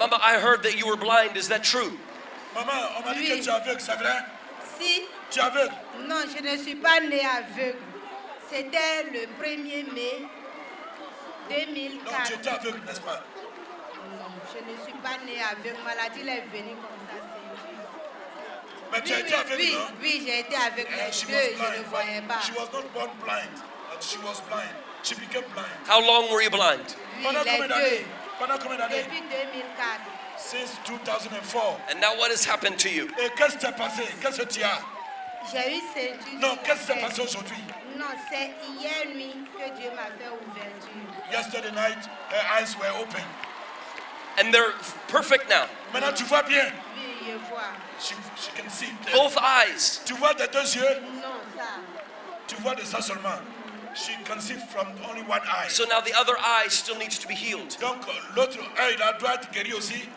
Mama, I heard that you were blind. Is that true? Maman, on m'a dit Oui. que tu es aveugle, c'est vrai Si, Tu es aveugle non, je ne suis pas née aveugle. C'était le 1er mai Donc tu 2004. étais aveugle, n'est-ce pas Non, je ne suis pas née aveugle. Maladie elle est venue comme ça. c'est tout. Mais tu Oui, as été oui, aveugle, oui, non oui, j'ai été aveugle. Eh, Les she deux, was je ne voyais pas. She was not born blind. but She was blind. She became blind. How long were you blind? Oui, Pendant les combien deux. d'années Pendant combien d'années Depuis 2004. Since 2004. And now what has happened to you? Et qu'est-ce qui s'est passé Qu'est-ce que tu as J'ai eu ceinture. Non, qu'est-ce qui s'est passé aujourd'hui Non, c'est hier nuit que Dieu m'a fait ouverture. Yesterday night, her eyes were open. And they're perfect now. Maintenant, tu vois bien. Oui, je vois. She, she can see. Both eyes. Tu vois des deux yeux Non, ça. Tu vois de ça seulement. She see from only one eye. So now the other eye still needs to be healed. Donc l'autre œil là doit être guéri aussi.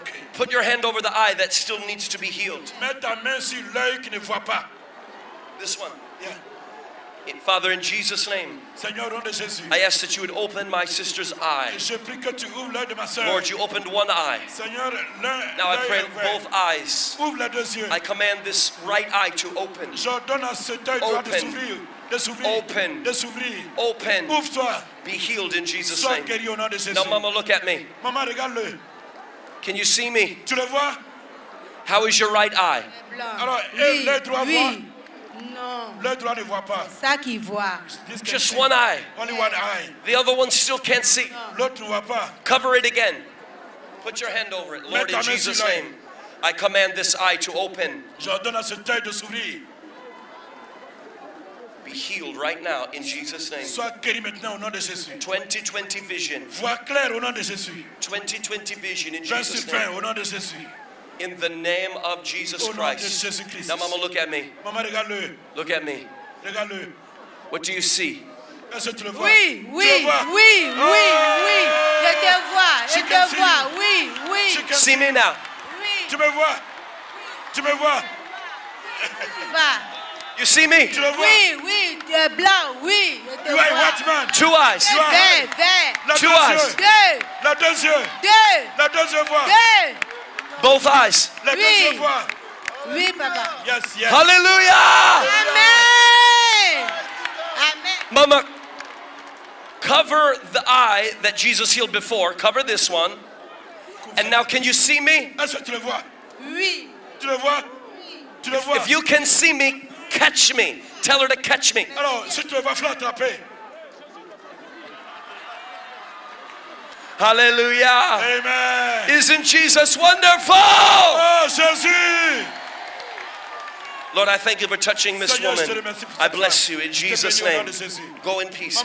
Ok. Put your hand over the eye that still needs to be healed. Mets ta main sur l'œil qui ne voit pas. This one. Yeah. Father, in Jesus' name, Seigneur, de Jésus. I ask that you would open my sister's eye. Je prie que tu de ma soeur. Lord, you opened one eye. Now I pray both eyes. Ouvre les deux yeux. I command this right eye to open. J'ordonne à cet œil de Open. S'ouvrir. De. Open. De s'ouvrir. Open. Be healed in Jesus' name. guéri au nom de Jésus. Now, Mama, look at me. Maman, regarde-le. Can you see me? Tu le vois How is your right eye? Blanc. Alors, et oui, l'œil droit oui. Non. L'œil droit ne voit pas. Ça qui voit. Just one eye. Only one eye. The other one still can't see. L'autre ne voit pas. Cover it again. Put your hand over it. Lord, in Jesus' name, I command this eye to open. Be healed right now in Jesus' name. Sois guéri maintenant au nom de Jésus. 2020 vision. Vois clair au nom de Jésus. 2020 vision in 20 sur Jesus' 20 name. au nom de Jésus. In the name of Jesus Au nom de Christ. Jésus-Christ. Now, Mama, look at me. Maman, regarde-le. Look at me. Regarde-le. What do you see? Est-ce que tu le vois Oui, Tu oui, le vois oui, oui, ah. oui. Je te vois, je She can te see vois. you. Oui, oui, She can- See me now. oui. Tu me vois Tu me vois Va. You see me? Tu le vois Oui, oui, tu es blanc, oui. Je te You are a vois. watchman. Two eyes. Tu as- Vert, vert. La Two deux eyes. yeux. Deux, La deux yeux. deux, La deux yeux voient. deux. Both eyes. La deux Oui. yeux voient. Oui, papa. Yes, yes. Hallelujah. Amen. Amen. Mama, cover the eye that Jesus healed before. Cover this one. And now, can you see me? Est-ce que tu le vois Oui. Tu le vois Tu le vois If you can see me, catch me. Tell her to catch me. Alors, si tu vois, fais. Hallelujah. Amen. Isn't Jesus wonderful? Oh, Jésus Lord, I thank you for touching this Seigneur, je te woman. I bless you in Jesus' bénis au nom name. Go in peace.